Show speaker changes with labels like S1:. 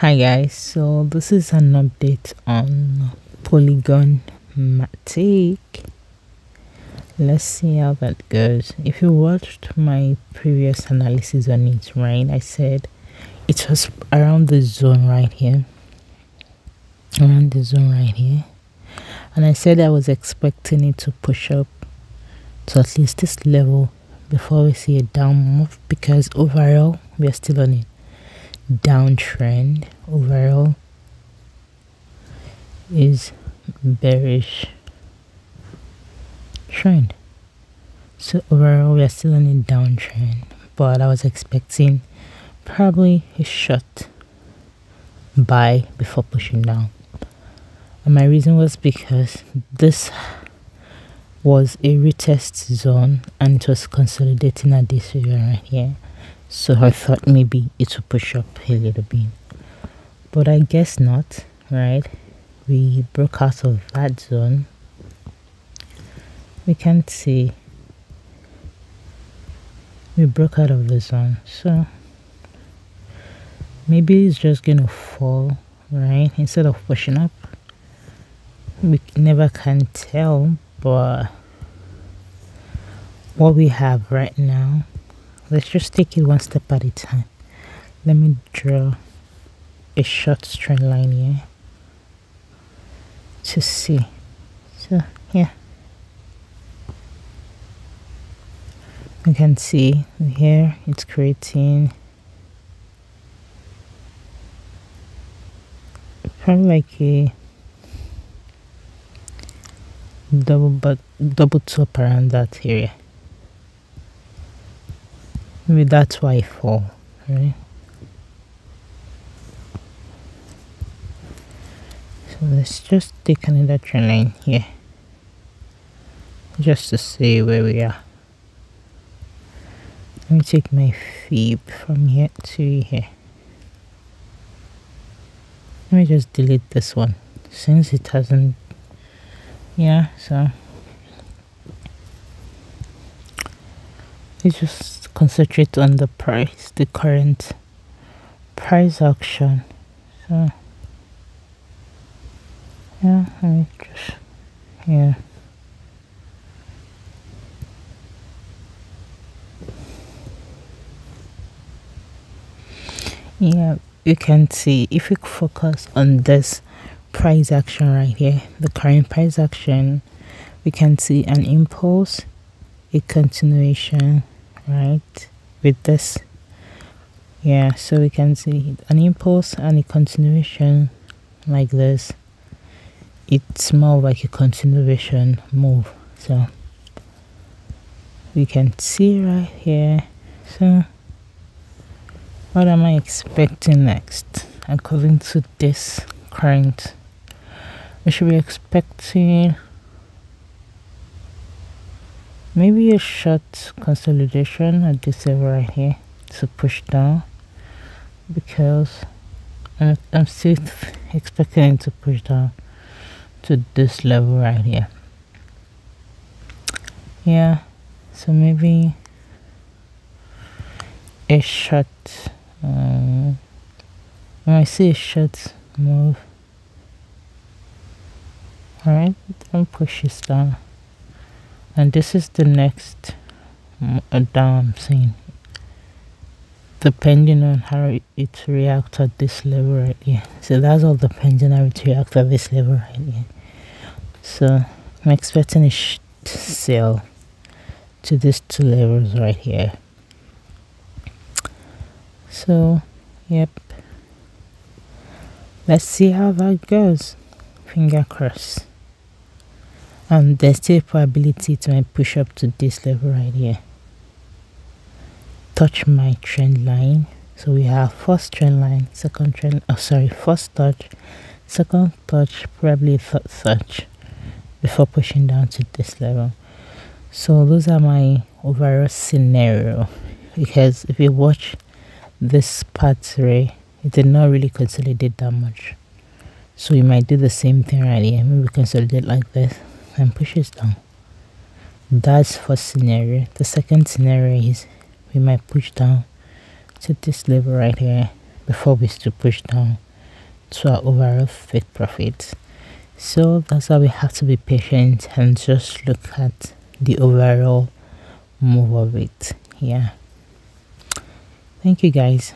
S1: Hi guys, so this is an update on Polygon Matic. Let's see how that goes. If you watched my previous analysis on it, right, I said it was around the zone right here. Around the zone right here. And I said I was expecting it to push up to at least this level before we see a down move because overall we are still on it downtrend overall is bearish trend. So overall we are still in a downtrend but i was expecting probably a short buy before pushing down. And my reason was because this was a retest zone and it was consolidating at this area right here so I thought maybe it would push up a little bit. But I guess not right? We broke out of that zone. We can't see. We broke out of the zone so maybe it's just gonna fall right? Instead of pushing up we never can tell but what we have right now let's just take it one step at a time. Let me draw a short straight line here to see. So yeah. You can see here it's creating probably like a double but double top around that area maybe that's why I fall right? So let's just take another trend line here just to see where we are. Let me take my fib from here to here. Let me just delete this one since it hasn't yeah so. It's just concentrate on the price the current price action so yeah I just yeah. Yeah you can see if you focus on this price action right here the current price action we can see an impulse a continuation right with this. Yeah so we can see an impulse and a continuation like this. It's more like a continuation move so we can see right here. So what am i expecting next? According to this current we should be expecting maybe a short consolidation at this level right here to push down because I'm, I'm still expecting to push down to this level right here. Yeah so maybe a short um, when I see a short move alright don't push this down and this is the next uh, down scene. Depending on how it reacts at this level right here. So that's all depending on how it reacts at this level right here. So i'm expecting a sell to these two levels right here. So yep. Let's see how that goes. Finger crossed and there's still probability to push up to this level right here. Touch my trend line. So we have first trend line second trend oh sorry first touch second touch probably third touch before pushing down to this level. So those are my overall scenario because if you watch this part ray it did not really consolidate that much. So you might do the same thing right here maybe consolidate like this and pushes down. That's first scenario. The second scenario is we might push down to this level right here. Before we still push down to our overall take profit. So that's why we have to be patient and just look at the overall move of it. Yeah. Thank you guys